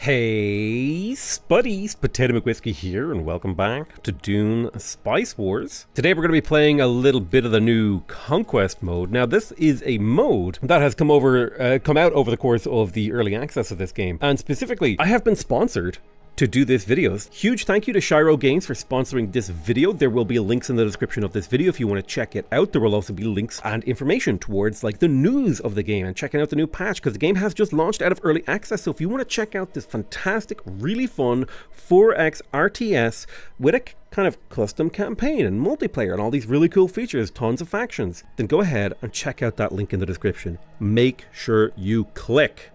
Hey, Spuddies, Potato McWhiskey here, and welcome back to Dune Spice Wars. Today we're going to be playing a little bit of the new Conquest mode. Now, this is a mode that has come over, uh, come out over the course of the early access of this game, and specifically, I have been sponsored to do this video. Huge thank you to Shiro Games for sponsoring this video. There will be links in the description of this video if you want to check it out. There will also be links and information towards like the news of the game and checking out the new patch because the game has just launched out of early access. So if you want to check out this fantastic, really fun 4X RTS with a kind of custom campaign and multiplayer and all these really cool features, tons of factions, then go ahead and check out that link in the description. Make sure you click.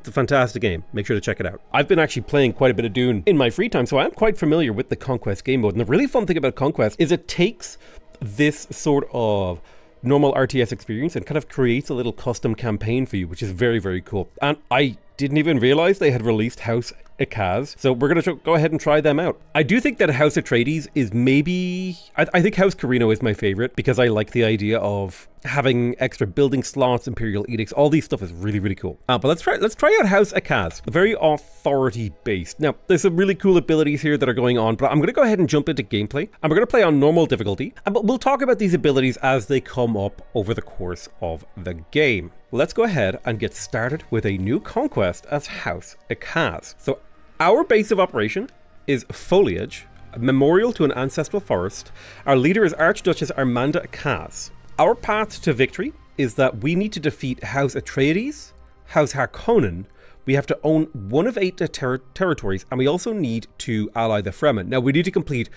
It's a fantastic game. Make sure to check it out. I've been actually playing quite a bit of Dune in my free time, so I'm quite familiar with the Conquest game mode. And the really fun thing about Conquest is it takes this sort of normal RTS experience and kind of creates a little custom campaign for you, which is very, very cool. And I didn't even realize they had released House Ecaz, so we're going to go ahead and try them out. I do think that House Atreides is maybe... I, I think House Corrino is my favorite because I like the idea of having extra building slots, imperial edicts, all these stuff is really, really cool. Uh, but let's try let's try out House Ecaz, very authority based. Now, there's some really cool abilities here that are going on, but I'm going to go ahead and jump into gameplay. And we're going to play on normal difficulty, and we'll talk about these abilities as they come up over the course of the game. Let's go ahead and get started with a new conquest as House Ecaz. So our base of operation is Foliage, a memorial to an ancestral forest. Our leader is Archduchess Armanda Ecaz. Our path to victory is that we need to defeat House Atreides, House Harkonnen, we have to own one of eight ter territories, and we also need to ally the Fremen. Now, we need to complete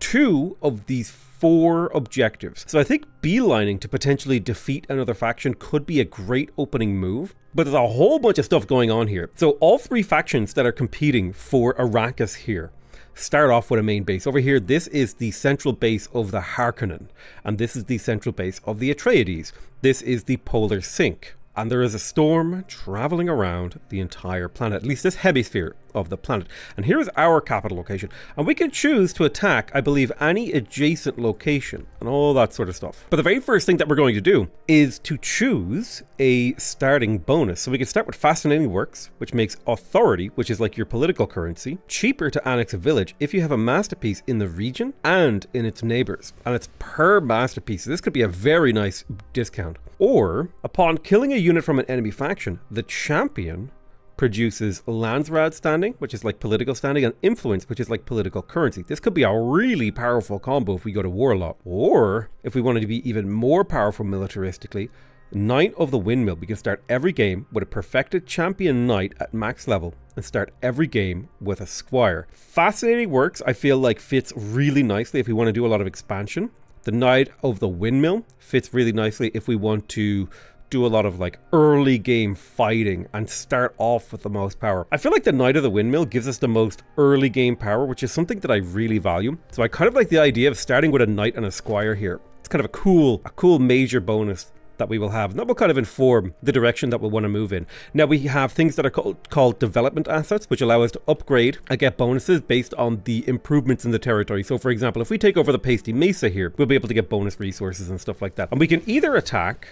two of these four objectives. So I think beelining to potentially defeat another faction could be a great opening move. But there's a whole bunch of stuff going on here. So all three factions that are competing for Arrakis here start off with a main base. Over here, this is the central base of the Harkonnen, and this is the central base of the Atreides. This is the Polar Sink and there is a storm traveling around the entire planet, at least this hemisphere of the planet. And here is our capital location. And we can choose to attack, I believe, any adjacent location and all that sort of stuff. But the very first thing that we're going to do is to choose a starting bonus. So we can start with Fascinating Works, which makes authority, which is like your political currency, cheaper to annex a village if you have a masterpiece in the region and in its neighbors. And it's per masterpiece. So this could be a very nice discount. Or, upon killing a unit from an enemy faction, the champion produces Landsraad standing, which is like political standing, and influence, which is like political currency. This could be a really powerful combo if we go to war a lot. Or, if we wanted to be even more powerful militaristically, Knight of the Windmill. We can start every game with a perfected champion knight at max level and start every game with a squire. Fascinating works, I feel like fits really nicely if we want to do a lot of expansion. The Knight of the Windmill fits really nicely if we want to do a lot of like early game fighting and start off with the most power. I feel like the Knight of the Windmill gives us the most early game power, which is something that I really value. So I kind of like the idea of starting with a Knight and a Squire here. It's kind of a cool, a cool major bonus that we will have. And that will kind of inform the direction that we'll want to move in. Now we have things that are called, called development assets, which allow us to upgrade and get bonuses based on the improvements in the territory. So for example, if we take over the Pasty Mesa here, we'll be able to get bonus resources and stuff like that. And we can either attack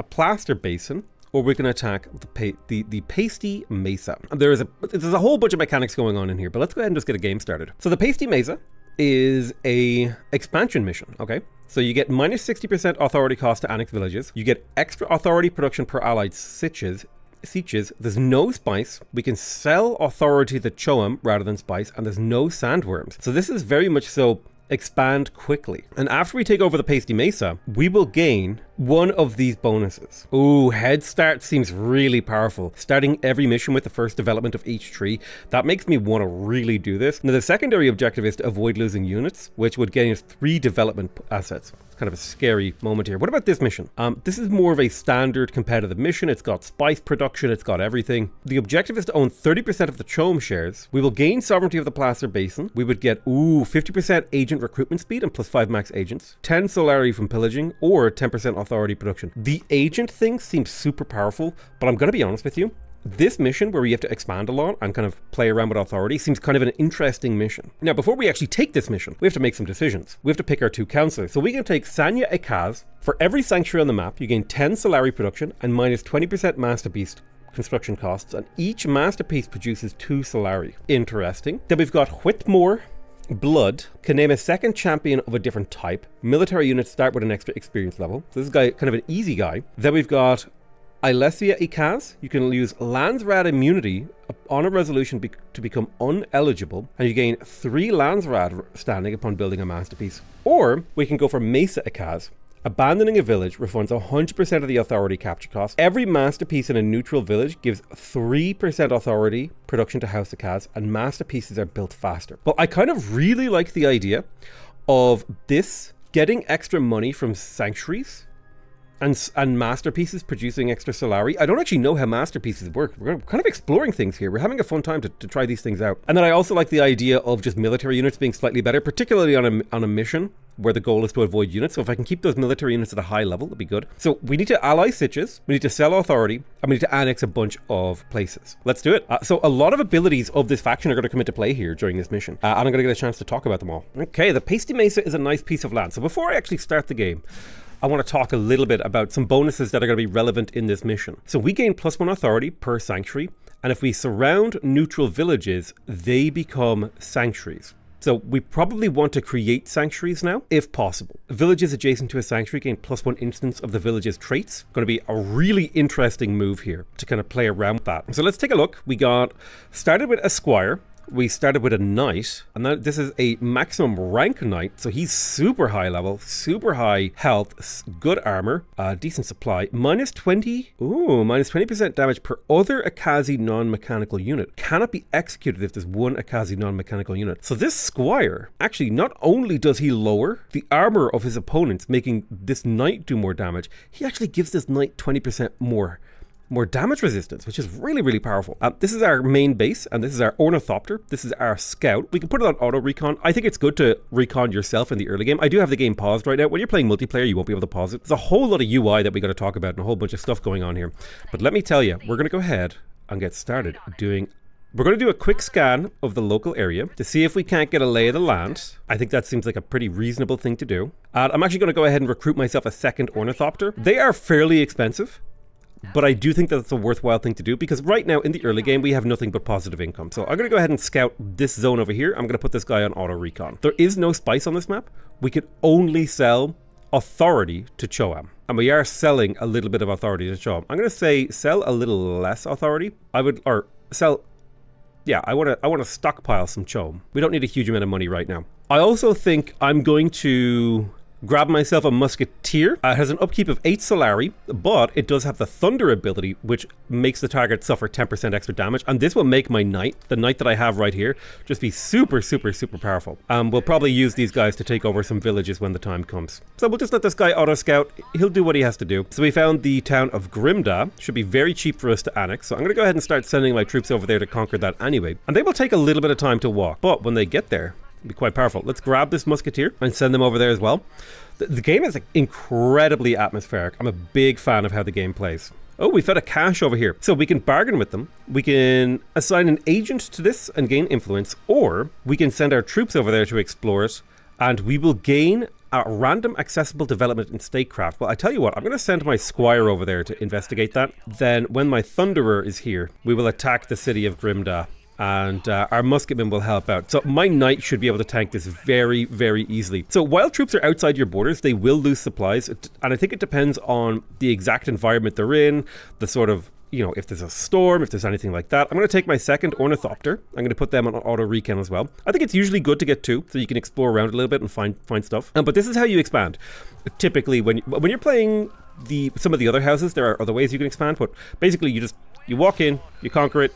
a plaster basin or we can attack the, the, the pasty mesa. There is a there's a whole bunch of mechanics going on in here, but let's go ahead and just get a game started. So the pasty mesa is a expansion mission, okay? So you get minus 60% authority cost to annex villages. You get extra authority production per allied sietches Sieges, there's no spice. We can sell authority to Choam rather than spice, and there's no sandworms. So this is very much so expand quickly. And after we take over the Pasty Mesa, we will gain one of these bonuses. Ooh, Head Start seems really powerful. Starting every mission with the first development of each tree, that makes me want to really do this. Now the secondary objective is to avoid losing units, which would gain us three development assets It's kind of a scary moment here. What about this mission? Um, this is more of a standard competitive mission. It's got spice production, it's got everything. The objective is to own 30% of the Choam shares. We will gain sovereignty of the Placer Basin. We would get, ooh, 50% agent recruitment speed and plus 5 max agents, 10 Solari from pillaging, or 10% authority production. The agent thing seems super powerful, but I'm going to be honest with you, this mission where we have to expand a lot and kind of play around with authority seems kind of an interesting mission. Now, before we actually take this mission, we have to make some decisions. We have to pick our two counselors. So we can take Sanya Ecaz. For every sanctuary on the map, you gain 10 Solari production and minus 20% masterpiece construction costs, and each masterpiece produces two Solari. Interesting. Then we've got Whitmore Bludd can name a second champion of a different type. Military units start with an extra experience level. So this guy kind of an easy guy. Then we've got Ilesia Ecaz. You can use Landsraad immunity on a resolution be to become uneligible, and you gain three Landsraad standing upon building a masterpiece. Or we can go for Mesa Ecaz. Abandoning a village refunds 100% of the authority capture cost. Every masterpiece in a neutral village gives 3% authority production to House Ecaz, and masterpieces are built faster. But I kind of really like the idea of this getting extra money from sanctuaries and and masterpieces producing extra Solari. I don't actually know how masterpieces work. We're kind of exploring things here. We're having a fun time to, to try these things out. And then I also like the idea of just military units being slightly better, particularly on a, on a mission where the goal is to avoid units. So if I can keep those military units at a high level, that'd be good. So we need to ally sietches, we need to sell authority, and we need to annex a bunch of places. Let's do it. Uh, so a lot of abilities of this faction are going to come into play here during this mission. Uh, and I'm going to get a chance to talk about them all. Okay, the Pasty Mesa is a nice piece of land. So before I actually start the game, I want to talk a little bit about some bonuses that are going to be relevant in this mission. So we gain plus one authority per sanctuary, and if we surround neutral villages, they become sanctuaries. So we probably want to create sanctuaries now, if possible. Villages adjacent to a sanctuary gain plus one instance of the village's traits. Going to be a really interesting move here to kind of play around with that. So let's take a look. We got started with Esquire, we started with a knight, and now this is a maximum rank knight, so he's super high level, super high health, good armor, uh, decent supply, minus 20, ooh, minus 20% damage per other Ecazi non-mechanical unit. Cannot be executed if there's one Ecazi non-mechanical unit. So this squire, actually, not only does he lower the armor of his opponents, making this knight do more damage, he actually gives this knight 20% more more damage resistance, which is really, really powerful. Um, this is our main base, and this is our Ornithopter. This is our Scout. We can put it on auto recon. I think it's good to recon yourself in the early game. I do have the game paused right now. When you're playing multiplayer, you won't be able to pause it. There's a whole lot of UI that we got to talk about and a whole bunch of stuff going on here. But let me tell you, we're going to go ahead and get started doing we're going to do a quick scan of the local area to see if we can't get a lay of the land. I think that seems like a pretty reasonable thing to do. And I'm actually going to go ahead and recruit myself a second ornithopter. They are fairly expensive. But I do think that that's a worthwhile thing to do because right now in the early game we have nothing but positive income. So I'm going to go ahead and scout this zone over here. I'm going to put this guy on auto recon. There is no spice on this map. We can only sell authority to Choam. And we are selling a little bit of authority to Choam. I'm going to say sell a little less authority. I would, or sell, yeah, I want to I want to stockpile some Choam. We don't need a huge amount of money right now. I also think I'm going to grab myself a musketeer. Uh, it has an upkeep of 8 Solari, but it does have the thunder ability, which makes the target suffer 10% extra damage. And this will make my knight, the knight that I have right here, just be super, super, super powerful. Um, we'll probably use these guys to take over some villages when the time comes. So we'll just let this guy auto-scout. He'll do what he has to do. So we found the town of Grimda. Should be very cheap for us to annex. So I'm going to go ahead and start sending my troops over there to conquer that anyway. And they will take a little bit of time to walk. But when they get there, be quite powerful. Let's grab this musketeer and send them over there as well. The, the game is incredibly atmospheric. I'm a big fan of how the game plays. Oh, we've got a cache over here. So we can bargain with them. We can assign an agent to this and gain influence, or we can send our troops over there to explore it, and we will gain a random accessible development in statecraft. Well, I tell you what, I'm going to send my squire over there to investigate that. Then, when my thunderer is here, we will attack the city of Grimda and uh, our musketmen will help out. So my knight should be able to tank this very, very easily. So while troops are outside your borders, they will lose supplies, and I think it depends on the exact environment they're in, the sort of you know, if there's a storm, if there's anything like that. I'm going to take my second Ornithopter. I'm going to put them on auto recon as well. I think it's usually good to get two, so you can explore around a little bit and find find stuff. Um, but this is how you expand. Typically, when when you're playing the some of the other houses, there are other ways you can expand. But basically, you just you walk in, you conquer it,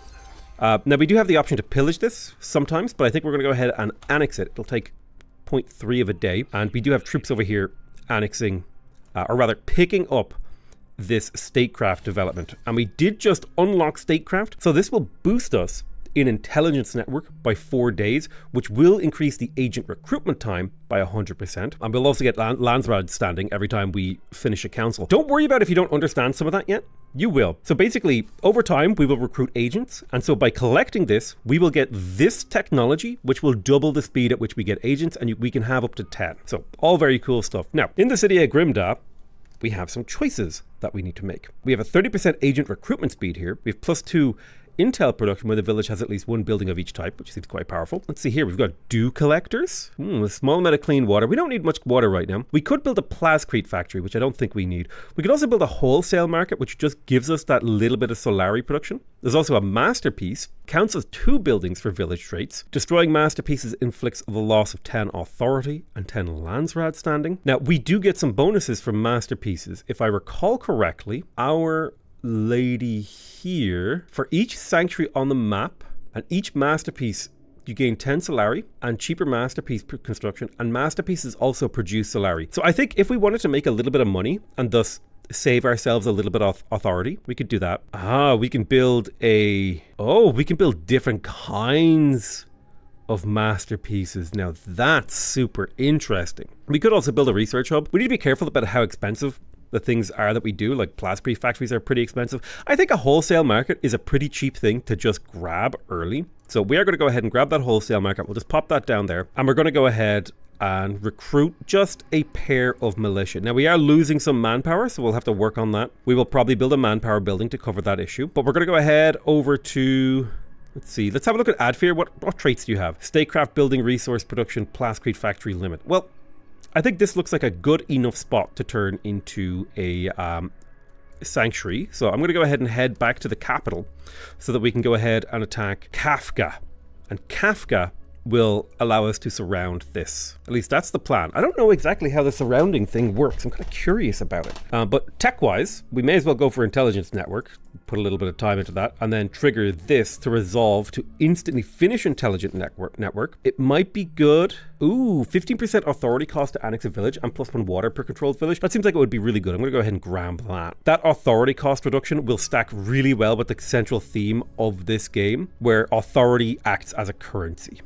uh, now we do have the option to pillage this sometimes, but I think we're going to go ahead and annex it. It'll take 0.3 of a day, and we do have troops over here annexing, uh, or rather picking up this statecraft development. And we did just unlock statecraft, so this will boost us in intelligence network by four days, which will increase the agent recruitment time by 100%. And we'll also get Land Landsraad standing every time we finish a council. Don't worry about if you don't understand some of that yet. You will. So basically, over time, we will recruit agents. And so by collecting this, we will get this technology, which will double the speed at which we get agents, and we can have up to 10. So all very cool stuff. Now, in the city of Grimda, we have some choices that we need to make. We have a 30% agent recruitment speed here. We have plus two Intel production where the village has at least one building of each type, which seems quite powerful. Let's see here. We've got dew collectors. Hmm, a small amount of clean water. We don't need much water right now. We could build a plascrete factory, which I don't think we need. We could also build a wholesale market, which just gives us that little bit of Solari production. There's also a masterpiece. Counts as two buildings for village traits. Destroying masterpieces inflicts the loss of 10 authority and 10 Landsraad standing. Now, we do get some bonuses from masterpieces. If I recall correctly, our lady here, for each sanctuary on the map and each masterpiece, you gain 10 Solari and cheaper masterpiece construction, and masterpieces also produce Solari. So I think if we wanted to make a little bit of money and thus save ourselves a little bit of authority, we could do that. Ah, we can build a. Oh, we can build different kinds of masterpieces. Now that's super interesting. We could also build a research hub. We need to be careful about how expensive the things are that we do, like plastic factories are pretty expensive. I think a wholesale market is a pretty cheap thing to just grab early. So we are going to go ahead and grab that wholesale market. We'll just pop that down there. And we're going to go ahead and recruit just a pair of militia. Now we are losing some manpower, so we'll have to work on that. We will probably build a manpower building to cover that issue. But we're going to go ahead over to Let's see. Let's have a look at Adfear. What, what traits do you have? Statecraft building resource production, Plascrete factory limit. Well, I think this looks like a good enough spot to turn into a um, sanctuary. So I'm going to go ahead and head back to the capital so that we can go ahead and attack Kafka. And Kafka will allow us to surround this. At least that's the plan. I don't know exactly how the surrounding thing works. I'm kind of curious about it. Uh, but tech-wise, we may as well go for intelligence network, put a little bit of time into that, and then trigger this to resolve to instantly finish intelligent network. network. It might be good. Ooh, 15% authority cost to annex a village and plus one water per controlled village. That seems like it would be really good. I'm going to go ahead and grab that. That authority cost reduction will stack really well with the central theme of this game, where authority acts as a currency.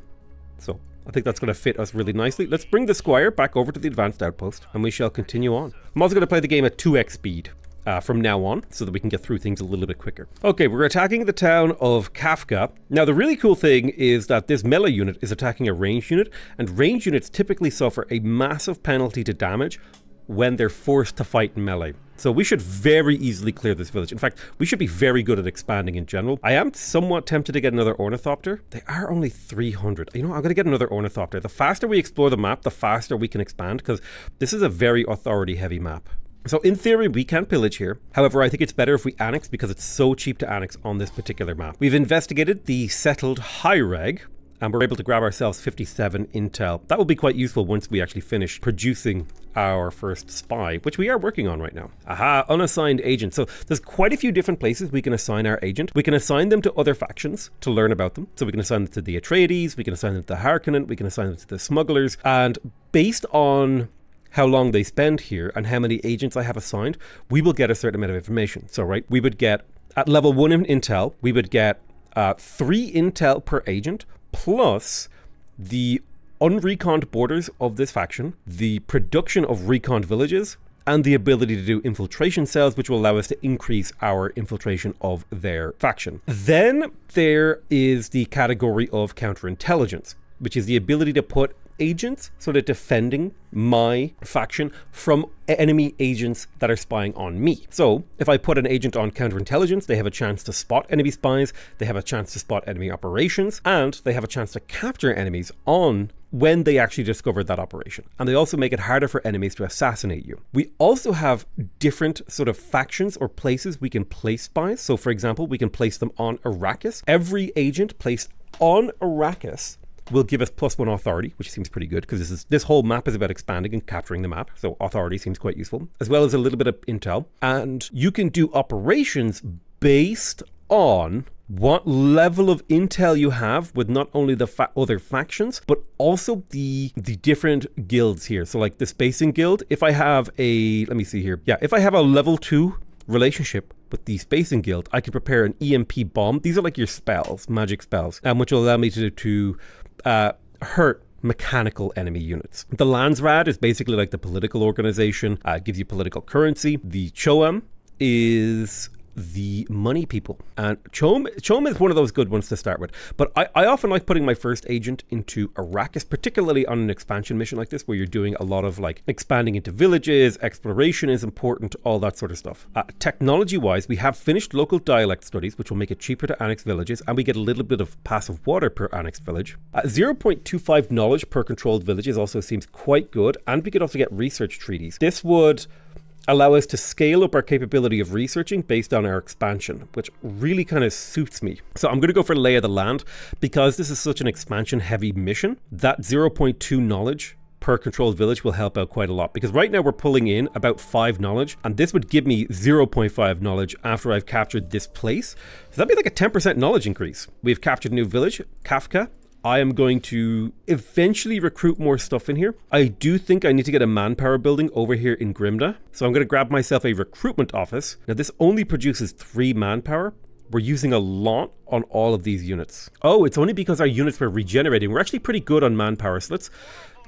So I think that's going to fit us really nicely. Let's bring the Squire back over to the advanced outpost and we shall continue on. I'm also going to play the game at 2x speed. Uh, from now on, so that we can get through things a little bit quicker. Okay, we're attacking the town of Kafka. Now, the really cool thing is that this melee unit is attacking a range unit, and range units typically suffer a massive penalty to damage when they're forced to fight in melee. So we should very easily clear this village. In fact, we should be very good at expanding in general. I am somewhat tempted to get another Ornithopter. They are only 300. You know, I'm going to get another Ornithopter. The faster we explore the map, the faster we can expand because this is a very authority heavy map. So in theory, we can pillage here. However, I think it's better if we annex because it's so cheap to annex on this particular map. We've investigated the settled high reg, and we're able to grab ourselves 57 intel. That will be quite useful once we actually finish producing our first spy, which we are working on right now. Aha, unassigned agent. So there's quite a few different places we can assign our agent. We can assign them to other factions to learn about them. So we can assign them to the Atreides, we can assign them to the Harkonnen, we can assign them to the smugglers, and based on how long they spend here and how many agents I have assigned, we will get a certain amount of information. So, right, we would get at level one in intel, we would get uh, three intel per agent plus the unreconned borders of this faction, the production of reconned villages, and the ability to do infiltration cells, which will allow us to increase our infiltration of their faction. Then there is the category of counterintelligence, which is the ability to put agents sort of defending my faction from enemy agents that are spying on me. So if I put an agent on counterintelligence, they have a chance to spot enemy spies, they have a chance to spot enemy operations, and they have a chance to capture enemies on when they actually discover that operation. And they also make it harder for enemies to assassinate you. We also have different sort of factions or places we can place spies. So for example, we can place them on Arrakis. Every agent placed on Arrakis will give us plus one authority, which seems pretty good because this is this whole map is about expanding and capturing the map. So authority seems quite useful, as well as a little bit of intel. And you can do operations based on what level of intel you have with not only the fa other factions but also the the different guilds here so like the spacing guild if i have a let me see here yeah if i have a level 2 relationship with the Spacing Guild, I can prepare an EMP bomb. These are like your spells, magic spells, um, which will allow me to, to uh, hurt mechanical enemy units. The Landsraad is basically like the political organization, uh, gives you political currency. The Choam is the money people. And CHOAM is one of those good ones to start with. But I, I often like putting my first agent into Arrakis, particularly on an expansion mission like this, where you're doing a lot of like expanding into villages, exploration is important, all that sort of stuff. Uh, technology wise, we have finished local dialect studies, which will make it cheaper to annex villages, and we get a little bit of passive water per annexed village. Uh, 0.25 knowledge per controlled villages also seems quite good, and we could also get research treaties. This would allow us to scale up our capability of researching based on our expansion, which really kind of suits me. So I'm going to go for Lay of the Land because this is such an expansion heavy mission. That 0.2 knowledge per controlled village will help out quite a lot because right now we're pulling in about 5 knowledge and this would give me 0.5 knowledge after I've captured this place. So that'd be like a 10% knowledge increase. We've captured a new village, Kafka, I am going to eventually recruit more stuff in here. I do think I need to get a manpower building over here in Grimda. So I'm going to grab myself a recruitment office. Now this only produces three manpower. We're using a lot on all of these units. Oh, it's only because our units were regenerating. We're actually pretty good on manpower. So let's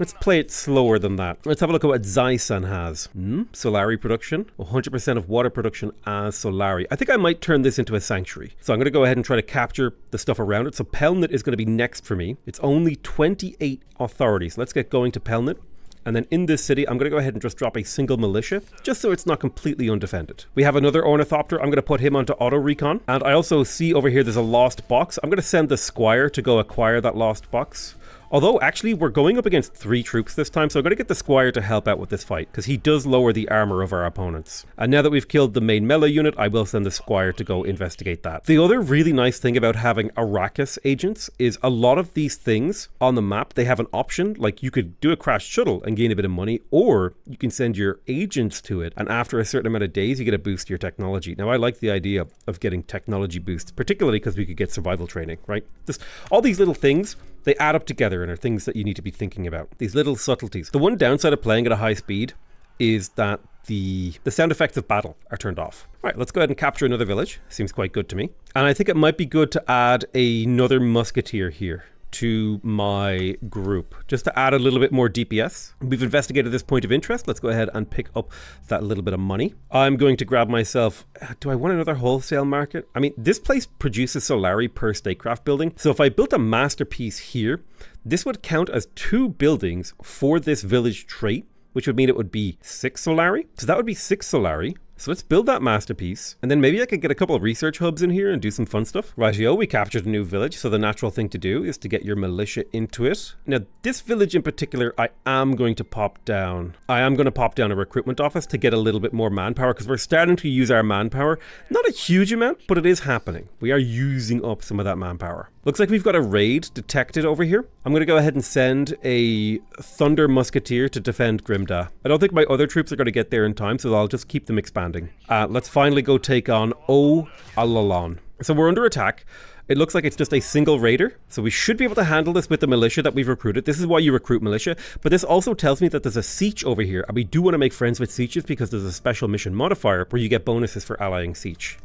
Let's play it slower than that. Let's have a look at what Zysan has. Hmm? Solari production. 100% of water production as Solari. I think I might turn this into a sanctuary. So I'm going to go ahead and try to capture the stuff around it. So Pelnet is going to be next for me. It's only 28 authorities. Let's get going to Pelnet. And then in this city, I'm going to go ahead and just drop a single militia, just so it's not completely undefended. We have another ornithopter. I'm going to put him onto auto recon. And I also see over here there's a lost box. I'm going to send the squire to go acquire that lost box. Although, actually, we're going up against three troops this time, so I'm going to get the Squire to help out with this fight, because he does lower the armor of our opponents. And now that we've killed the main melee unit, I will send the Squire to go investigate that. The other really nice thing about having Arrakis agents is a lot of these things on the map, they have an option, like you could do a crash shuttle and gain a bit of money, or you can send your agents to it, and after a certain amount of days, you get a boost to your technology. Now, I like the idea of getting technology boosts, particularly because we could get survival training, right? Just all these little things they add up together and are things that you need to be thinking about. These little subtleties. The one downside of playing at a high speed is that the the sound effects of battle are turned off. All right, let's go ahead and capture another village. Seems quite good to me. And I think it might be good to add another musketeer here to my group just to add a little bit more DPS. We've investigated this point of interest. Let's go ahead and pick up that little bit of money. I'm going to grab myself. Uh, do I want another wholesale market? I mean, this place produces Solari per statecraft building. So if I built a masterpiece here, this would count as two buildings for this village trait which would mean it would be six Solari. So that would be six Solari. So let's build that masterpiece, and then maybe I could get a couple of research hubs in here and do some fun stuff. Rightio, we captured a new village, so the natural thing to do is to get your militia into it. Now, this village in particular, I am going to pop down. I am going to pop down a recruitment office to get a little bit more manpower, because we're starting to use our manpower. Not a huge amount, but it is happening. We are using up some of that manpower. Looks like we've got a raid detected over here. I'm going to go ahead and send a Thunder Musketeer to defend Grimda. I don't think my other troops are going to get there in time, so I'll just keep them expanding. Uh, let's finally go take on O Alalon. So we're under attack. It looks like it's just a single raider, so we should be able to handle this with the militia that we've recruited. This is why you recruit militia, but this also tells me that there's a siege over here, and we do want to make friends with sieges because there's a special mission modifier where you get bonuses for allying siege.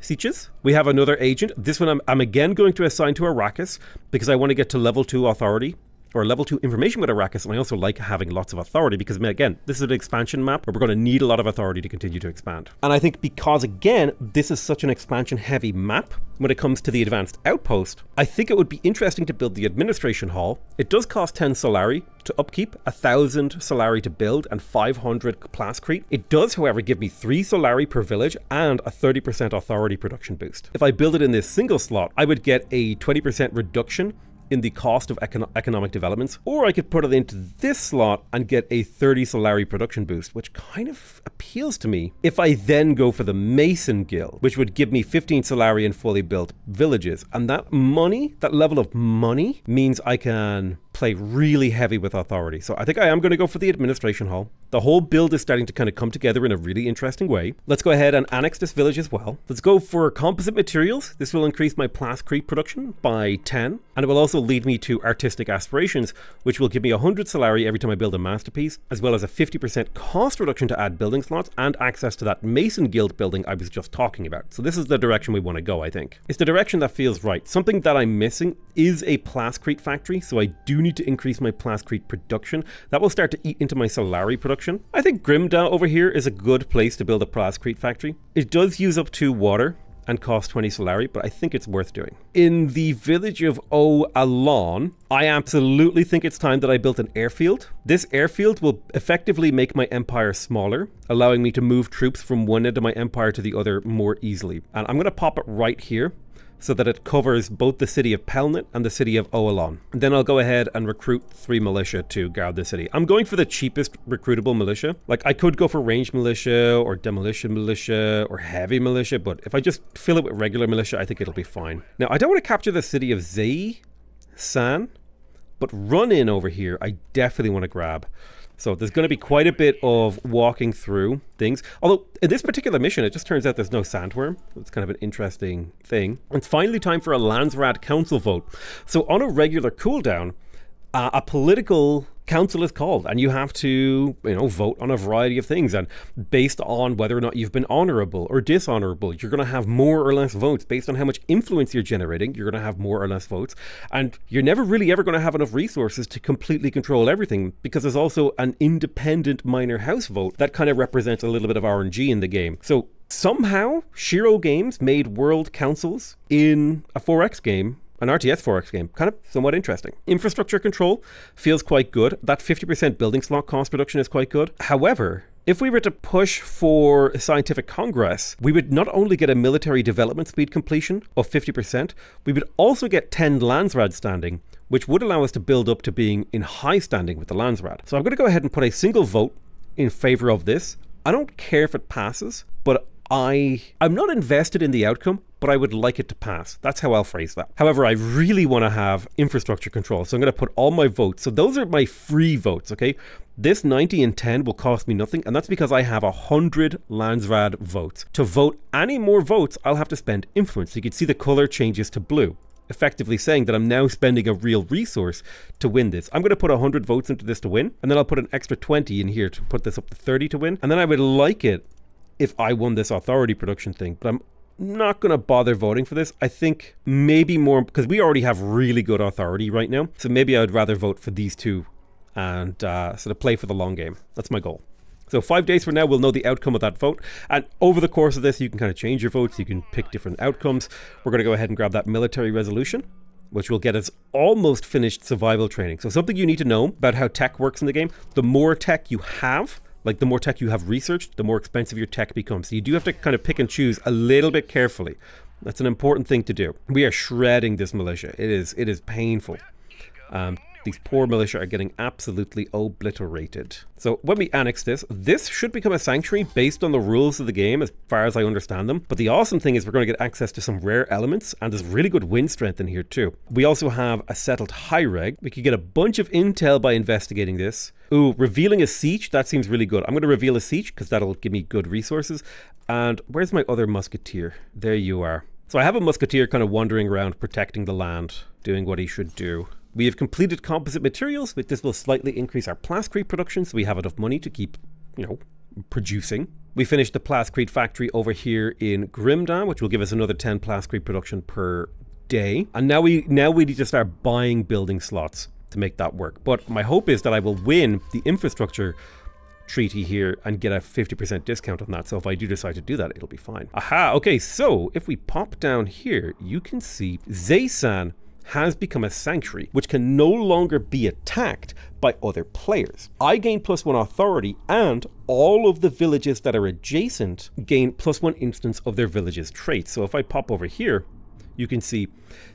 Sieges. We have another agent. This one I'm, I'm again going to assign to Arrakis because I want to get to level 2 authority or level 2 information with Arrakis, and I also like having lots of authority because, again, this is an expansion map where we're going to need a lot of authority to continue to expand. And I think because, again, this is such an expansion heavy map when it comes to the advanced outpost, I think it would be interesting to build the administration hall. It does cost 10 Solari to upkeep, 1000 Solari to build, and 500 plascrete. It does, however, give me 3 Solari per village and a 30% authority production boost. If I build it in this single slot, I would get a 20% reduction in the cost of econ economic developments, or I could put it into this slot and get a 30 Solari production boost, which kind of appeals to me. If I then go for the Mason Guild, which would give me 15 Solari and fully built villages, and that money, that level of money, means I can play really heavy with authority. So I think I am going to go for the administration hall. The whole build is starting to kind of come together in a really interesting way. Let's go ahead and annex this village as well. Let's go for composite materials. This will increase my plascrete production by 10, and it will also lead me to artistic aspirations, which will give me 100 Solari every time I build a masterpiece, as well as a 50% cost reduction to add building slots and access to that Mason Guild building I was just talking about. So this is the direction we want to go, I think. It's the direction that feels right. Something that I'm missing is a plascrete factory, so I do need to increase my plascrete production. That will start to eat into my Solari production. I think Grimda over here is a good place to build a plascrete factory. It does use up two water, and cost 20 Solari, but I think it's worth doing. In the village of O-Alon, I absolutely think it's time that I built an airfield. This airfield will effectively make my empire smaller, allowing me to move troops from one end of my empire to the other more easily. And I'm going to pop it right here so that it covers both the city of Pelnet and the city of O-Alon. Then I'll go ahead and recruit three militia to guard the city. I'm going for the cheapest recruitable militia. Like I could go for range militia or demolition militia or heavy militia, but if I just fill it with regular militia, I think it'll be fine. Now I don't want to capture the city of Zei San, but run in over here I definitely want to grab. So there's going to be quite a bit of walking through things. Although in this particular mission, it just turns out there's no sandworm. It's kind of an interesting thing. It's finally time for a Landsraad Council vote. So on a regular cooldown, uh, a political council is called and you have to you know vote on a variety of things. And based on whether or not you've been honorable or dishonorable you're going to have more or less votes. Based on how much influence you're generating you're going to have more or less votes. And you're never really ever going to have enough resources to completely control everything because there's also an independent minor house vote that kind of represents a little bit of RNG in the game. So somehow Shiro Games made world councils in a 4X game an RTS 4X game. Kind of somewhat interesting. Infrastructure control feels quite good. That 50% building slot cost reduction is quite good. However, if we were to push for a scientific congress, we would not only get a military development speed completion of 50%, we would also get 10 Landsraad standing, which would allow us to build up to being in high standing with the Landsraad. So I'm going to go ahead and put a single vote in favor of this. I don't care if it passes, but I I'm not invested in the outcome, but I would like it to pass. That's how I'll phrase that. However, I really want to have infrastructure control, so I'm going to put all my votes. So those are my free votes, okay? This 90 and 10 will cost me nothing, and that's because I have 100 Landsraad votes. To vote any more votes, I'll have to spend influence. So you can see the color changes to blue effectively saying that I'm now spending a real resource to win this. I'm going to put 100 votes into this to win, and then I'll put an extra 20 in here to put this up to 30 to win. And then I would like it if I won this authority production thing, but I'm not going to bother voting for this. I think maybe more because we already have really good authority right now. So maybe I would rather vote for these two and uh, sort of play for the long game. That's my goal. So five days from now, we'll know the outcome of that vote. And over the course of this, you can kind of change your votes. You can pick different outcomes. We're going to go ahead and grab that military resolution which will get us almost finished survival training. So something you need to know about how tech works in the game, the more tech you have, like the more tech you have researched, the more expensive your tech becomes. So you do have to kind of pick and choose a little bit carefully. That's an important thing to do. We are shredding this militia. It is it is painful. Um, these poor militia are getting absolutely obliterated. So when we annex this, this should become a sanctuary based on the rules of the game as far as I understand them. But the awesome thing is we're going to get access to some rare elements and there's really good wind strength in here too. We also have a settled high reg. We could get a bunch of intel by investigating this. Ooh, revealing a siege, that seems really good. I'm going to reveal a siege because that'll give me good resources. And where's my other musketeer? There you are. So I have a musketeer kind of wandering around protecting the land, doing what he should do. We have completed composite materials, but this will slightly increase our plascrete production so we have enough money to keep, you know, producing. We finished the plascrete factory over here in Grimda, which will give us another 10 plascrete production per day. And now we now we need to start buying building slots to make that work. But my hope is that I will win the infrastructure treaty here and get a 50% discount on that. So if I do decide to do that, it'll be fine. Aha, okay, so if we pop down here, you can see Zei San has become a sanctuary which can no longer be attacked by other players. I gain plus one authority and all of the villages that are adjacent gain plus one instance of their village's traits. So if I pop over here, you can see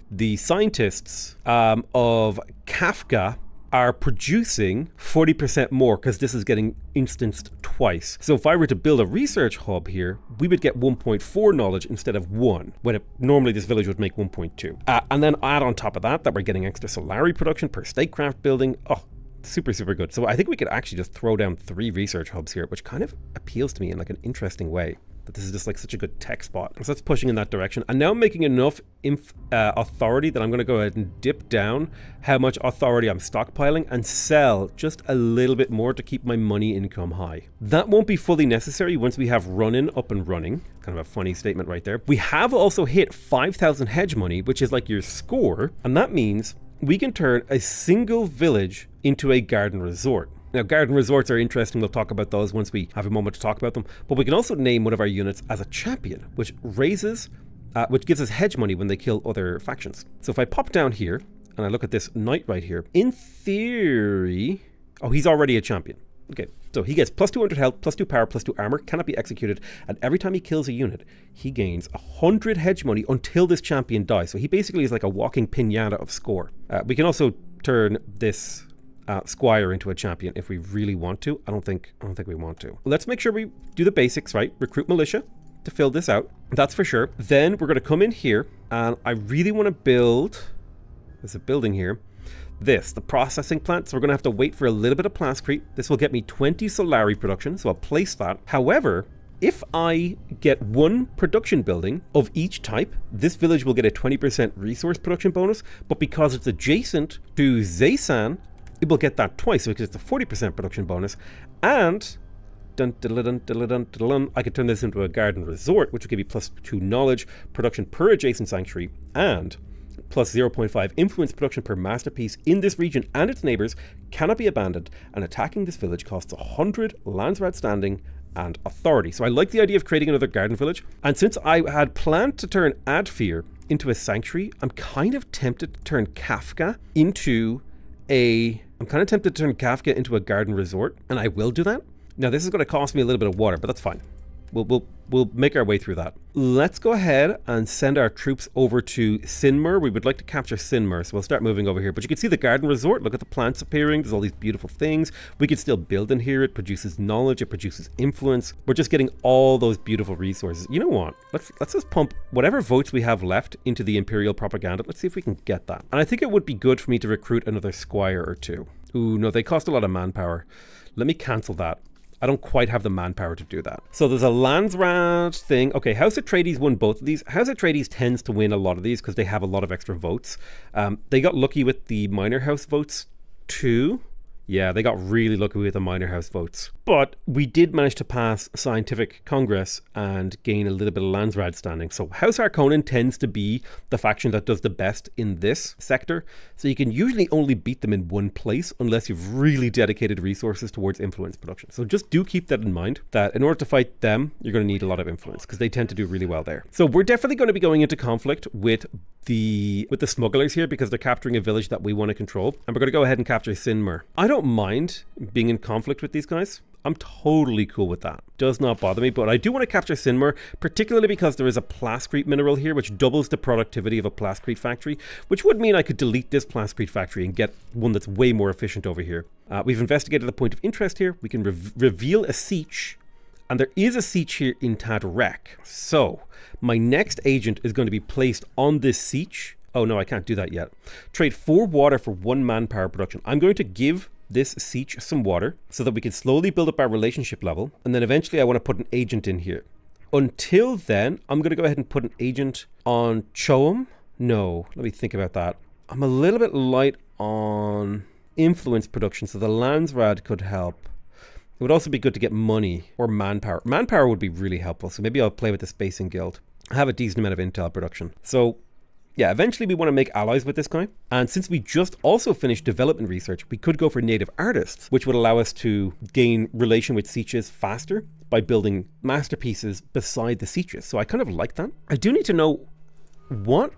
the scientists um, of Kafka are producing 40% more because this is getting instanced twice. So if I were to build a research hub here, we would get 1.4 knowledge instead of 1, when it, normally this village would make 1.2. Uh, and then add on top of that that we're getting extra Solari production per statecraft building. Oh, super, super good. So I think we could actually just throw down three research hubs here, which kind of appeals to me in like an interesting way that this is just like such a good tech spot. So that's pushing in that direction. And now I'm making enough inf uh, authority that I'm going to go ahead and dip down how much authority I'm stockpiling and sell just a little bit more to keep my money income high. That won't be fully necessary once we have running up and running. Kind of a funny statement right there. We have also hit 5,000 hegemony, which is like your score. And that means we can turn a single village into a garden resort. Now, garden resorts are interesting. We'll talk about those once we have a moment to talk about them. But we can also name one of our units as a champion, which raises, uh, which gives us hegemony when they kill other factions. So if I pop down here and I look at this knight right here, in theory, oh, he's already a champion. Okay, so he gets plus 200 health, plus 2 power, plus 2 armor, cannot be executed, and every time he kills a unit, he gains 100 hegemony until this champion dies. So he basically is like a walking pinata of score. Uh, we can also turn this uh, Squire into a champion if we really want to. I don't think I don't think we want to. Let's make sure we do the basics right. Recruit militia to fill this out. That's for sure. Then we're going to come in here and I really want to build. There's a building here. This, the processing plant. So we're going to have to wait for a little bit of plascrete. This will get me 20 Solari production, so I'll place that. However, if I get one production building of each type, this village will get a 20% resource production bonus, but because it's adjacent to Zaysan, it will get that twice because it's a 40% production bonus. And dun, dun, dun, I could turn this into a garden resort, which will give you plus 2 knowledge production per adjacent sanctuary and plus 0.5 influence production per masterpiece in this region and its neighbors cannot be abandoned, and attacking this village costs 100 Landsraad standing and authority. So I like the idea of creating another garden village, and since I had planned to turn Adfear into a sanctuary, I'm kind of tempted to turn Kafka into a I'm kind of tempted to turn Kafka into a garden resort, and I will do that. Now, this is going to cost me a little bit of water, but that's fine. We'll, we'll, we'll make our way through that. Let's go ahead and send our troops over to Sinmur. We would like to capture Sinmur, so we'll start moving over here. But you can see the garden resort. Look at the plants appearing. There's all these beautiful things. We can still build in here. It produces knowledge. It produces influence. We're just getting all those beautiful resources. You know what? Let's, let's just pump whatever votes we have left into the Imperial propaganda. Let's see if we can get that. And I think it would be good for me to recruit another squire or two. Ooh, no, they cost a lot of manpower. Let me cancel that. I don't quite have the manpower to do that. So there's a Landsraad thing. Okay, House Atreides won both of these. House Atreides tends to win a lot of these because they have a lot of extra votes. Um, they got lucky with the Minor House votes too. Yeah, they got really lucky with the minor house votes. But we did manage to pass Scientific Congress and gain a little bit of Landsraad standing. So House Harkonnen tends to be the faction that does the best in this sector. So you can usually only beat them in one place unless you've really dedicated resources towards influence production. So just do keep that in mind, that in order to fight them, you're going to need a lot of influence because they tend to do really well there. So we're definitely going to be going into conflict with the with the smugglers here because they're capturing a village that we want to control. And we're going to go ahead and capture Sinmur. I don't mind being in conflict with these guys. I'm totally cool with that. Does not bother me, but I do want to capture Sinmur, particularly because there is a plascrete mineral here, which doubles the productivity of a plascrete factory, which would mean I could delete this plascrete factory and get one that's way more efficient over here. Uh, we've investigated the point of interest here. We can re reveal a siege, and there is a siege here in Tadrek. So, my next agent is going to be placed on this siege. Oh no, I can't do that yet. Trade four water for one manpower production. I'm going to give this siege some water so that we can slowly build up our relationship level. And then eventually I want to put an agent in here. Until then, I'm going to go ahead and put an agent on Choam. No, let me think about that. I'm a little bit light on influence production, so the Landsraad could help. It would also be good to get money or manpower. Manpower would be really helpful, so maybe I'll play with the Spacing Guild. I have a decent amount of intel production. So yeah, eventually we want to make allies with this guy. And since we just also finished development research, we could go for native artists, which would allow us to gain relation with sieges faster by building masterpieces beside the sieges. So I kind of like that. I do need to know what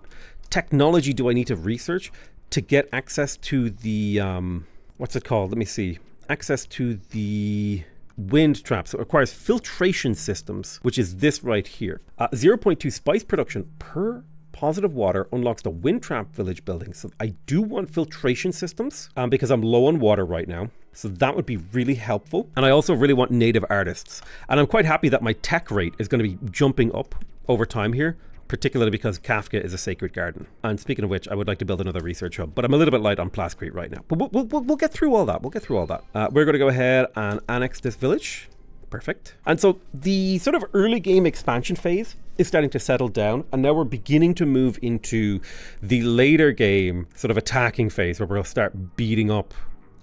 technology do I need to research to get access to the, um, what's it called? Let me see. Access to the wind traps. So it requires filtration systems, which is this right here. Uh, 0.2 spice production per positive water unlocks the wind trap village building. So I do want filtration systems um, because I'm low on water right now. So that would be really helpful. And I also really want native artists. And I'm quite happy that my tech rate is going to be jumping up over time here particularly because Kafka is a sacred garden. And speaking of which, I would like to build another research hub, but I'm a little bit light on Plascrete right now. But we'll, we'll, we'll get through all that. We'll get through all that. Uh, we're going to go ahead and annex this village. Perfect. And so the sort of early game expansion phase is starting to settle down, and now we're beginning to move into the later game sort of attacking phase where we'll start beating up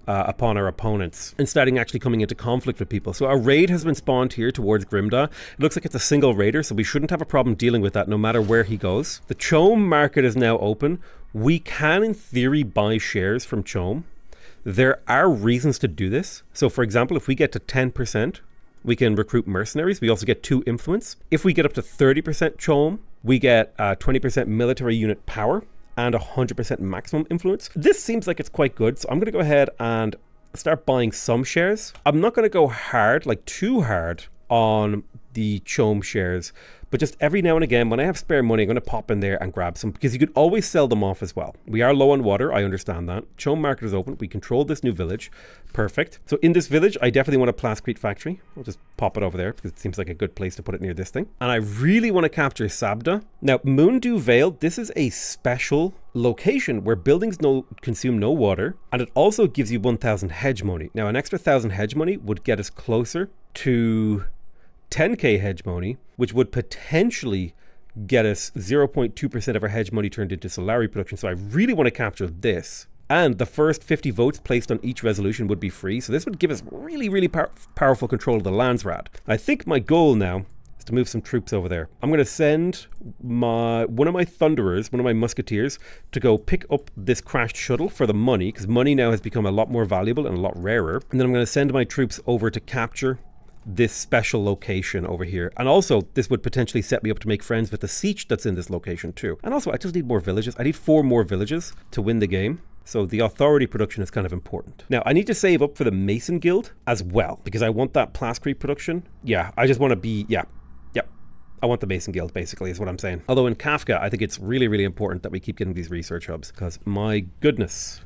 uh, upon our opponents and starting actually coming into conflict with people. So a raid has been spawned here towards Grimda. It looks like it's a single raider, so we shouldn't have a problem dealing with that no matter where he goes. The Choam market is now open, we can, in theory, buy shares from CHOAM. There are reasons to do this. So, for example, if we get to 10%, we can recruit mercenaries. We also get two influence. If we get up to 30% CHOAM, we get uh, 20% military unit power and 100% maximum influence. This seems like it's quite good. So I'm going to go ahead and start buying some shares. I'm not going to go hard, like too hard on the CHOAM shares but just every now and again, when I have spare money, I'm going to pop in there and grab some because you could always sell them off as well. We are low on water. I understand that. CHOAM market is open. We control this new village. Perfect. So in this village, I definitely want a Plascrete factory. I'll just pop it over there because it seems like a good place to put it near this thing. And I really want to capture Sabda. Now, Moondew Vale, this is a special location where buildings no, consume no water and it also gives you 1000 hegemony. Now, an extra 1000 hegemony would get us closer to 10k hegemony, which would potentially get us 0.2% of our hegemony turned into Solari production. So I really want to capture this. And the first 50 votes placed on each resolution would be free. So this would give us really, really power powerful control of the Landsraad. I think my goal now is to move some troops over there. I'm going to send my one of my Thunderers, one of my Musketeers, to go pick up this crashed shuttle for the money, because money now has become a lot more valuable and a lot rarer. And then I'm going to send my troops over to capture this special location over here. And also, this would potentially set me up to make friends with the sietch that's in this location too. And also, I just need more villages. I need four more villages to win the game. So the authority production is kind of important. Now, I need to save up for the Mason Guild as well, because I want that Plascrete production. Yeah, I just want to be, yeah, yep. I want the Mason Guild, basically, is what I'm saying. Although in Kafka, I think it's really, really important that we keep getting these research hubs, because my goodness,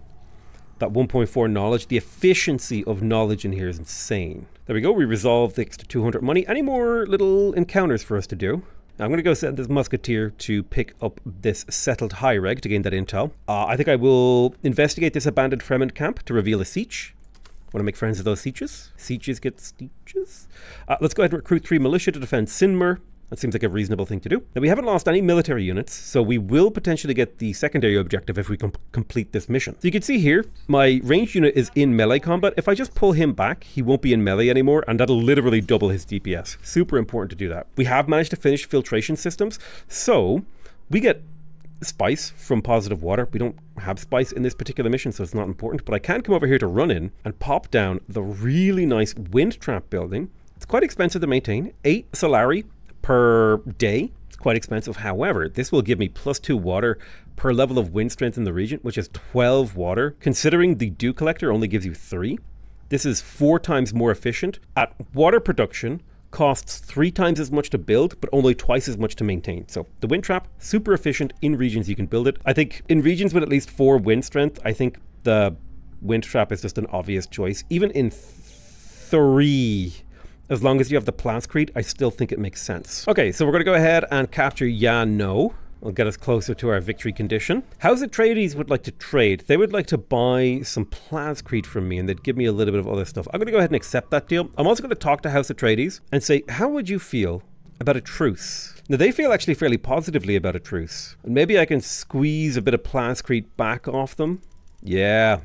that 1.4 knowledge, the efficiency of knowledge in here is insane. There we go, we resolved the extra 200 money. Any more little encounters for us to do? Now I'm going to go send this musketeer to pick up this settled high reg to gain that intel. Uh, I think I will investigate this abandoned Fremen camp to reveal a sietch. Want to make friends with those sietches? Sietches get sietches? Uh, let's go ahead and recruit three militia to defend Sinmer. That seems like a reasonable thing to do. Now, we haven't lost any military units, so we will potentially get the secondary objective if we com complete this mission. So you can see here, my ranged unit is in melee combat. If I just pull him back, he won't be in melee anymore, and that'll literally double his DPS. Super important to do that. We have managed to finish filtration systems, so we get spice from positive water. We don't have spice in this particular mission, so it's not important, but I can come over here to run in and pop down the really nice wind trap building. It's quite expensive to maintain. 8 Solari per day. It's quite expensive. However, this will give me plus two water per level of wind strength in the region, which is 12 water. Considering the dew collector only gives you three, this is four times more efficient. At water production, costs three times as much to build, but only twice as much to maintain. So the wind trap, super efficient in regions you can build it. I think in regions with at least four wind strength, I think the wind trap is just an obvious choice. Even in th three as long as you have the Plascrete, I still think it makes sense. Okay, so we're going to go ahead and capture Yeah No. Will get us closer to our victory condition. House Atreides would like to trade. They would like to buy some Plascrete from me and they'd give me a little bit of other stuff. I'm going to go ahead and accept that deal. I'm also going to talk to House Atreides and say, how would you feel about a truce? Now, they feel actually fairly positively about a truce. And maybe I can squeeze a bit of Plascrete back off them. Yeah,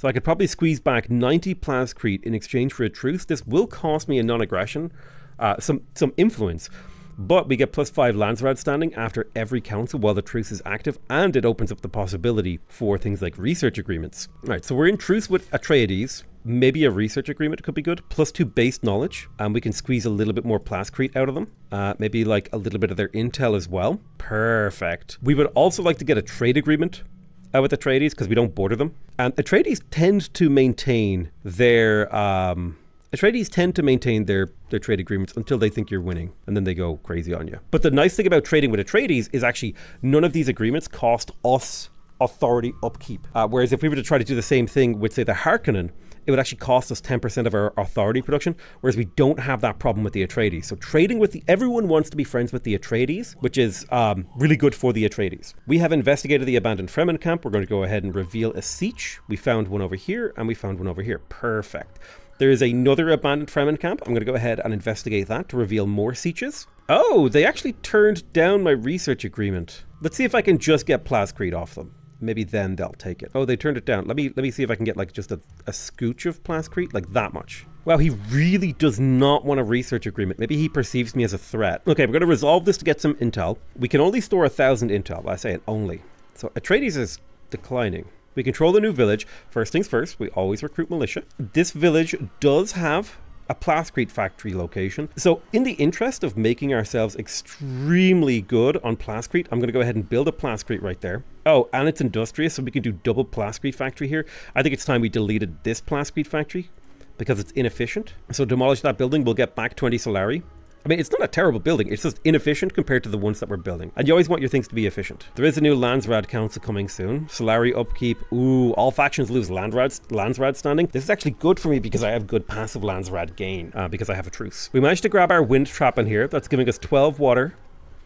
so I could probably squeeze back 90 Plascrete in exchange for a truce. This will cost me a non-aggression, uh, some, some influence. But we get plus 5 Landsraad standing after every council while the truce is active, and it opens up the possibility for things like research agreements. Alright, so we're in truce with Atreides. Maybe a research agreement could be good. Plus 2 base knowledge, and we can squeeze a little bit more Plascrete out of them. Uh, maybe like a little bit of their intel as well. Perfect. We would also like to get a trade agreement uh, with Atreides because we don't border them. And Atreides tend to maintain their um, Atreides tend to maintain their their trade agreements until they think you're winning, and then they go crazy on you. But the nice thing about trading with Atreides is actually none of these agreements cost us authority upkeep. Uh, whereas if we were to try to do the same thing with say the Harkonnen, it would actually cost us 10% of our authority production, whereas we don't have that problem with the Atreides. So trading with the everyone wants to be friends with the Atreides, which is um, really good for the Atreides. We have investigated the abandoned Fremen camp. We're going to go ahead and reveal a sietch. We found one over here, and we found one over here. Perfect. There is another abandoned Fremen camp. I'm going to go ahead and investigate that to reveal more sietches. Oh, they actually turned down my research agreement. Let's see if I can just get Plascrete off them maybe then they'll take it. Oh, they turned it down. Let me let me see if I can get like just a, a scooch of Plascrete, like that much. Wow, he really does not want a research agreement. Maybe he perceives me as a threat. Okay, we're going to resolve this to get some intel. We can only store a thousand intel. I say it only. So Atreides is declining. We control the new village. First things first, we always recruit militia. This village does have a plascrete factory location. So in the interest of making ourselves extremely good on plascrete, I'm going to go ahead and build a plascrete right there. Oh, and it's industrious, so we can do double plascrete factory here. I think it's time we deleted this plascrete factory because it's inefficient. So demolish that building, we'll get back 20 Solari. I mean, it's not a terrible building. It's just inefficient compared to the ones that we're building. And you always want your things to be efficient. There is a new Landsraad Council coming soon. Solari upkeep. Ooh, all factions lose Landsraad, Landsraad standing. This is actually good for me because I have good passive Landsraad gain uh, because I have a truce. We managed to grab our wind trap in here. That's giving us 12 water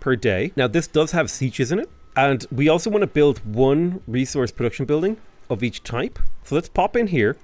per day. Now, this does have sietches in it. And we also want to build one resource production building of each type. So let's pop in here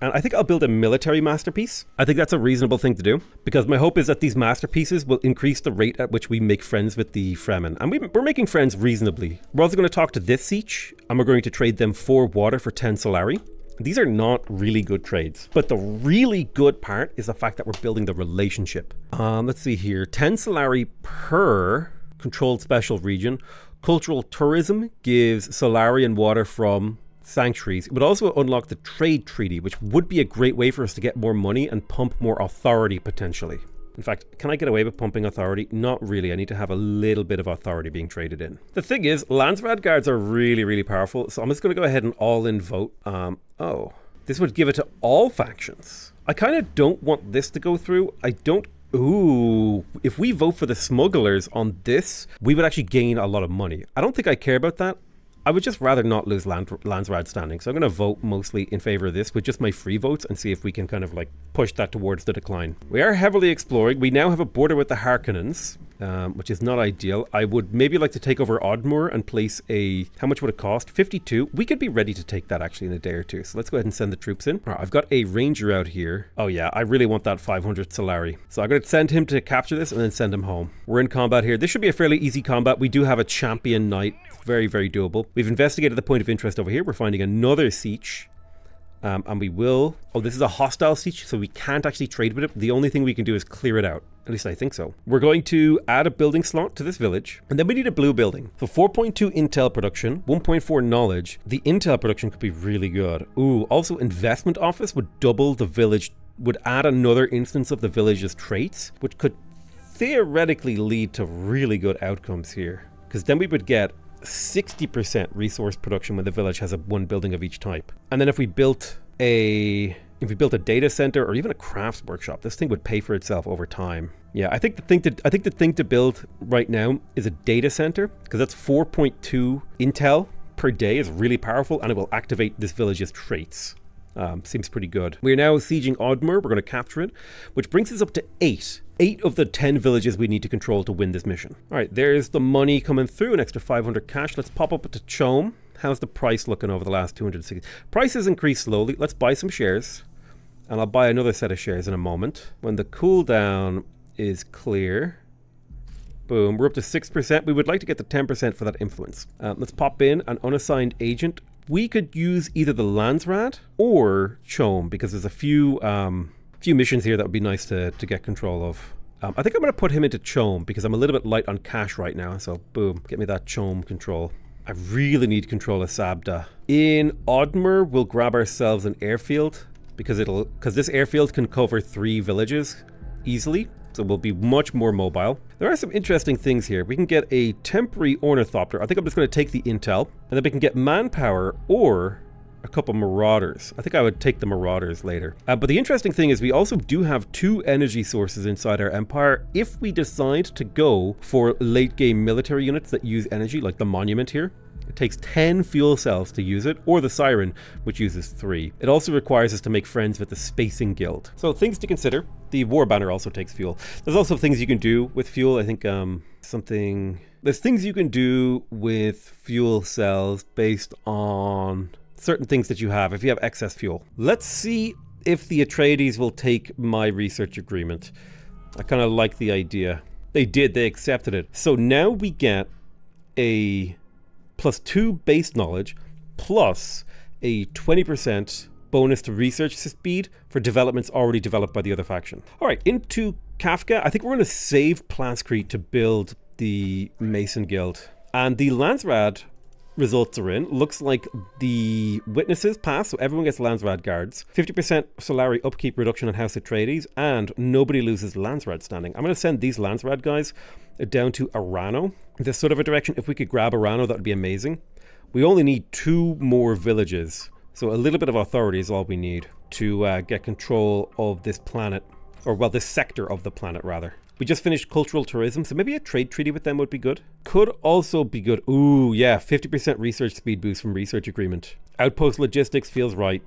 and I think I'll build a military masterpiece. I think that's a reasonable thing to do because my hope is that these masterpieces will increase the rate at which we make friends with the Fremen. And we, are making friends reasonably. We're also going to talk to this sietch and we're going to trade them for water for 10 Solari. These are not really good trades. But the really good part is the fact that we're building the relationship. Um, let's see here. 10 Solari per controlled special region. Cultural tourism gives Solari and water from sanctuaries. It would also unlock the trade treaty, which would be a great way for us to get more money and pump more authority potentially. In fact, can I get away with pumping authority? Not really. I need to have a little bit of authority being traded in. The thing is, Landsraad guards are really, really powerful. So I'm just going to go ahead and all in vote. Um, oh, this would give it to all factions. I kind of don't want this to go through. I don't Ooh, if we vote for the smugglers on this, we would actually gain a lot of money. I don't think I care about that. I would just rather not lose Land, Landsraad standing. So I'm going to vote mostly in favor of this with just my free votes and see if we can kind of like push that towards the decline. We are heavily exploring. We now have a border with the Harkonnens um, which is not ideal. I would maybe like to take over Oddmoor and place a, how much would it cost? 52. We could be ready to take that actually in a day or two. So let's go ahead and send the troops in. All right, I've got a ranger out here. Oh yeah, I really want that 500 Solari. So I'm going to send him to capture this and then send him home. We're in combat here. This should be a fairly easy combat. We do have a champion knight. Very, very doable. We've investigated the point of interest over here. We're finding another sietch. Um, and we will... Oh, this is a hostile sietch, so we can't actually trade with it. The only thing we can do is clear it out. At least I think so. We're going to add a building slot to this village, and then we need a blue building. So 4.2 intel production, 1.4 knowledge. The intel production could be really good. Ooh, also investment office would double the village, would add another instance of the village's traits, which could theoretically lead to really good outcomes here. Because then we would get 60% resource production when the village has a one building of each type. And then if we built a if we built a data center or even a crafts workshop, this thing would pay for itself over time. Yeah, I think the thing to I think the thing to build right now is a data center because that's 4.2 intel per day is really powerful and it will activate this village's traits. Um, seems pretty good. We're now sieging Oddmoor. We're going to capture it, which brings us up to eight. Eight of the ten villages we need to control to win this mission. All right, there's the money coming through, an extra 500 cash. Let's pop up to CHOAM. How's the price looking over the last 260? Prices increase slowly. Let's buy some shares and I'll buy another set of shares in a moment. When the cooldown is clear, boom, we're up to 6%. We would like to get to 10% for that influence. Uh, let's pop in an unassigned agent. We could use either the Landsraad or CHOAM because there's a few um, few missions here that would be nice to, to get control of. Um, I think I'm going to put him into CHOAM because I'm a little bit light on cash right now. So boom, get me that CHOAM control. I really need control of Sabda. In Oddmoor, we'll grab ourselves an airfield because it'll because this airfield can cover three villages easily so we'll be much more mobile. There are some interesting things here. We can get a temporary ornithopter. I think I'm just going to take the intel, and then we can get manpower or a couple marauders. I think I would take the marauders later. Uh, but the interesting thing is we also do have two energy sources inside our empire if we decide to go for late game military units that use energy, like the monument here. It takes 10 fuel cells to use it, or the Siren, which uses 3. It also requires us to make friends with the Spacing Guild. So things to consider. The War Banner also takes fuel. There's also things you can do with fuel. I think um, something... There's things you can do with fuel cells based on certain things that you have if you have excess fuel. Let's see if the Atreides will take my research agreement. I kind of like the idea. They did, they accepted it. So now we get a plus two base knowledge, plus a 20% bonus to research speed for developments already developed by the other faction. All right, into Kafka. I think we're going to save Plascrete to build the Mason Guild. And the Landsraad results are in. Looks like the witnesses pass, so everyone gets Landsraad guards. 50% Solari upkeep reduction on House Atreides, and nobody loses Landsraad standing. I'm going to send these Landsraad guys down to Arano. This sort of a direction. If we could grab Arano, that would be amazing. We only need two more villages, so a little bit of authority is all we need to uh, get control of this planet, or well, this sector of the planet rather. We just finished cultural tourism, so maybe a trade treaty with them would be good. Could also be good. Ooh, yeah, 50% research speed boost from research agreement. Outpost logistics feels right.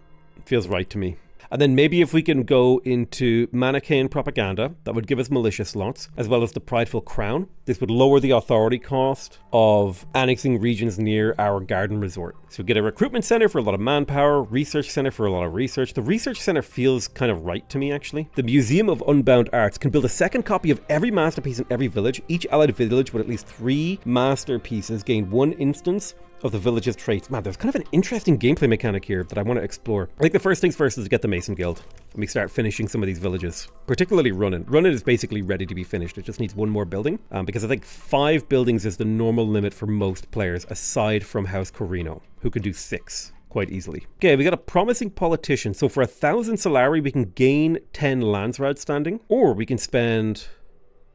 Feels right to me. And then maybe if we can go into Manichaean propaganda, that would give us militia slots, as well as the Prideful Crown. This would lower the authority cost of annexing regions near our garden resort. So we get a recruitment center for a lot of manpower, research center for a lot of research. The research center feels kind of right to me, actually. The Museum of Unbound Arts can build a second copy of every masterpiece in every village. Each allied village with at least three masterpieces gain one instance of the village's traits. Man, there's kind of an interesting gameplay mechanic here that I want to explore. I think the first things first is to get the Mason Guild. Let me start finishing some of these villages, particularly Runnin. Runnin is basically ready to be finished. It just needs one more building um, because I think five buildings is the normal limit for most players aside from House Corrino, who can do six quite easily. Okay, we got a promising politician. So for a thousand Solari, we can gain 10 Landsraad standing, or we can spend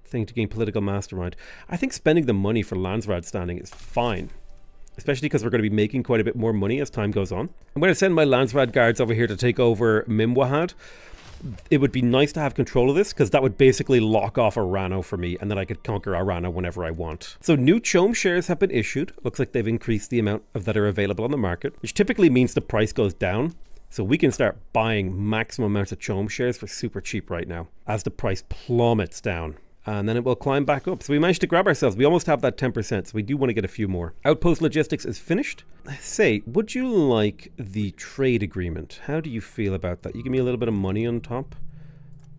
thing to gain political mastermind. I think spending the money for Landsraad standing is fine especially because we're going to be making quite a bit more money as time goes on. I'm going to send my Landsraad guards over here to take over Mimwahad. It would be nice to have control of this because that would basically lock off Arano for me and then I could conquer Arano whenever I want. So new CHOAM shares have been issued. Looks like they've increased the amount of that are available on the market, which typically means the price goes down. So we can start buying maximum amounts of CHOAM shares for super cheap right now as the price plummets down and then it will climb back up. So we managed to grab ourselves. We almost have that 10%, so we do want to get a few more. Outpost logistics is finished. Say, would you like the trade agreement? How do you feel about that? You give me a little bit of money on top.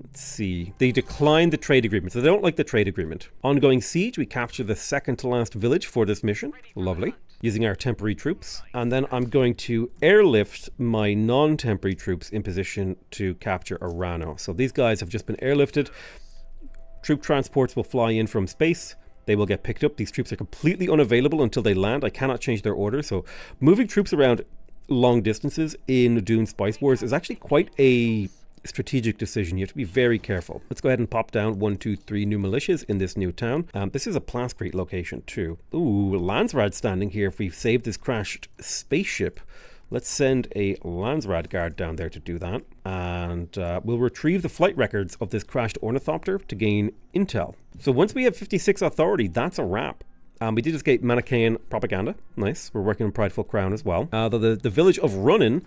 Let's see. They declined the trade agreement, so they don't like the trade agreement. Ongoing siege, we capture the second to last village for this mission. Lovely. Using our temporary troops. And then I'm going to airlift my non-temporary troops in position to capture Arano. So these guys have just been airlifted. Troop transports will fly in from space. They will get picked up. These troops are completely unavailable until they land. I cannot change their order. So moving troops around long distances in Dune Spice Wars is actually quite a strategic decision. You have to be very careful. Let's go ahead and pop down one, two, three new militias in this new town. Um, this is a Plascrete location too. Ooh, Landsraad standing here if we've saved this crashed spaceship. Let's send a Landsraad guard down there to do that. And uh, we'll retrieve the flight records of this crashed ornithopter to gain intel. So once we have 56 authority, that's a wrap. Um, we did escape Manichaean propaganda. Nice. We're working on Prideful Crown as well. Uh, the, the, the village of Runnin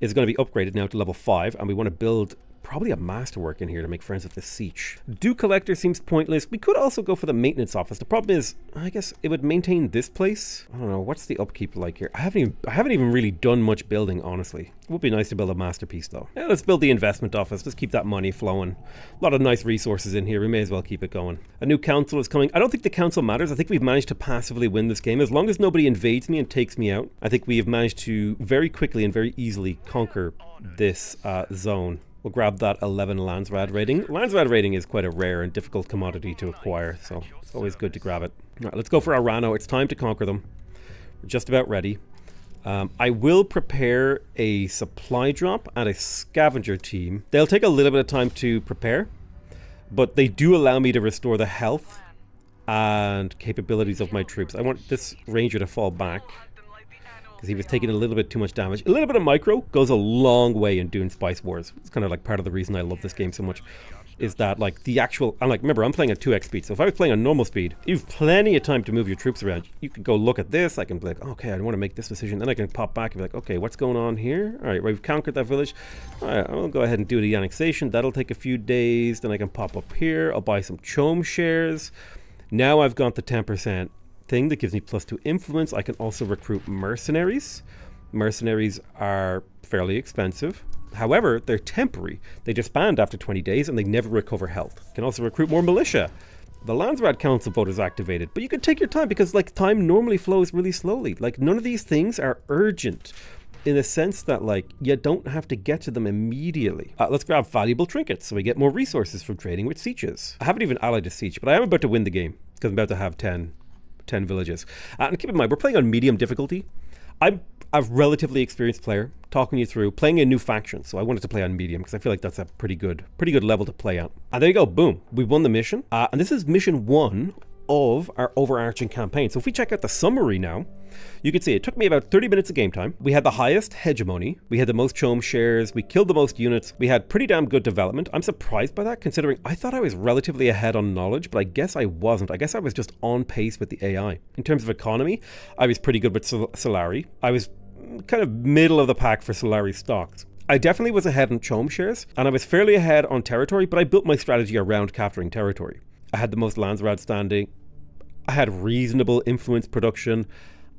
is going to be upgraded now to level 5, and we want to build probably a masterwork in here to make friends with the Sietch. Dew Collector seems pointless. We could also go for the maintenance office. The problem is, I guess it would maintain this place. I don't know, what's the upkeep like here? I haven't even, I haven't even really done much building, honestly. It would be nice to build a masterpiece though. Yeah, let's build the investment office. Let's keep that money flowing. A lot of nice resources in here. We may as well keep it going. A new council is coming. I don't think the council matters. I think we've managed to passively win this game. As long as nobody invades me and takes me out, I think we have managed to very quickly and very easily conquer this uh, zone. We'll grab that 11 Landsraad rating. Landsraad rating is quite a rare and difficult commodity to acquire, so it's always good to grab it. All right, let's go for Arano. It's time to conquer them. We're just about ready. Um, I will prepare a supply drop and a scavenger team. They'll take a little bit of time to prepare, but they do allow me to restore the health and capabilities of my troops. I want this ranger to fall back because he was taking a little bit too much damage. A little bit of micro goes a long way in Dune Spice Wars. It's kind of like part of the reason I love this game so much. Is that like the actual? I'm like, remember, I'm playing at 2x speed. So if I was playing on normal speed, you've plenty of time to move your troops around. You could go look at this. I can be like, okay, I want to make this decision. Then I can pop back and be like, okay, what's going on here? All right, we've conquered that village. All right, I'll go ahead and do the annexation. That'll take a few days. Then I can pop up here. I'll buy some CHOAM shares. Now I've got the 10% thing that gives me plus two influence. I can also recruit mercenaries. Mercenaries are fairly expensive. However, they're temporary. They disband after 20 days and they never recover health. Can also recruit more militia. The Landsraad Council vote is activated, but you can take your time because like time normally flows really slowly. Like none of these things are urgent in the sense that like you don't have to get to them immediately. Uh, let's grab valuable trinkets so we get more resources from trading with sietches. I haven't even allied a sietch, but I am about to win the game because I'm about to have 10 10 villages. Uh, and keep in mind, we're playing on medium difficulty. I'm a relatively experienced player, talking you through playing a new faction. So I wanted to play on medium because I feel like that's a pretty good, pretty good level to play at. And there you go, boom, we won the mission. Uh, and this is mission one of our overarching campaign. So if we check out the summary now, you can see it took me about 30 minutes of game time. We had the highest hegemony, we had the most CHOAM shares, we killed the most units, we had pretty damn good development. I'm surprised by that considering I thought I was relatively ahead on knowledge, but I guess I wasn't. I guess I was just on pace with the AI. In terms of economy, I was pretty good with Sol Solari. I was kind of middle of the pack for Solari stocks. I definitely was ahead on CHOAM shares, and I was fairly ahead on territory, but I built my strategy around capturing territory. I had the most Landsraad standing. I had reasonable influence production.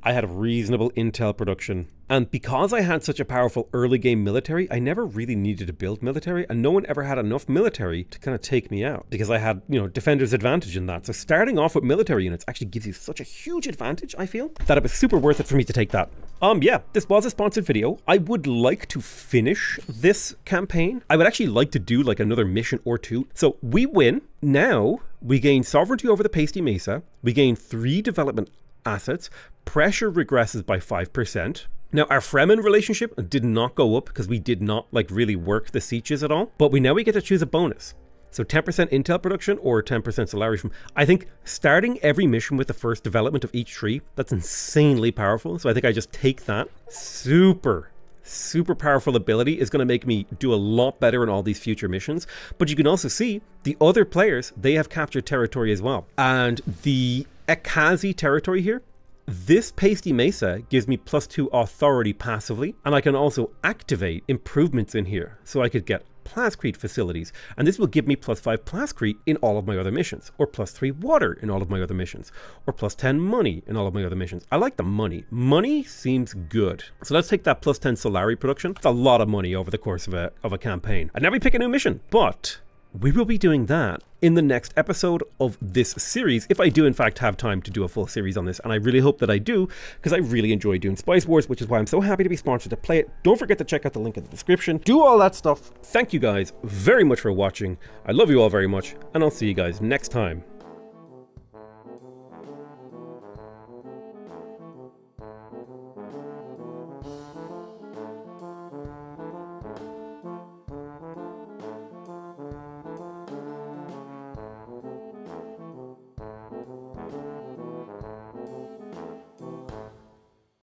I had reasonable intel production. And because I had such a powerful early game military, I never really needed to build military, and no one ever had enough military to kind of take me out because I had, you know, defender's advantage in that. So starting off with military units actually gives you such a huge advantage, I feel, that it was super worth it for me to take that. Um, yeah, this was a sponsored video. I would like to finish this campaign. I would actually like to do like another mission or two. So we win. Now we gain sovereignty over the Pasty Mesa. We gain three development assets. Pressure regresses by 5%. Now our Fremen relationship did not go up because we did not like really work the sietches at all, but we now we get to choose a bonus. So 10% intel production or 10% Solari from. I think starting every mission with the first development of each tree, that's insanely powerful. So I think I just take that. Super, super powerful ability is going to make me do a lot better in all these future missions. But you can also see the other players, they have captured territory as well. And the Ecazi territory here, this Pasty Mesa gives me plus two authority passively, and I can also activate improvements in here. So I could get Plascrete facilities, and this will give me plus 5 Plascrete in all of my other missions, or plus 3 water in all of my other missions, or plus 10 money in all of my other missions. I like the money. Money seems good. So let's take that plus 10 Solari production. It's a lot of money over the course of a, of a campaign. And now we pick a new mission, but we will be doing that in the next episode of this series, if I do in fact have time to do a full series on this, and I really hope that I do, because I really enjoy doing Spice Wars, which is why I'm so happy to be sponsored to play it. Don't forget to check out the link in the description. Do all that stuff. Thank you guys very much for watching. I love you all very much, and I'll see you guys next time.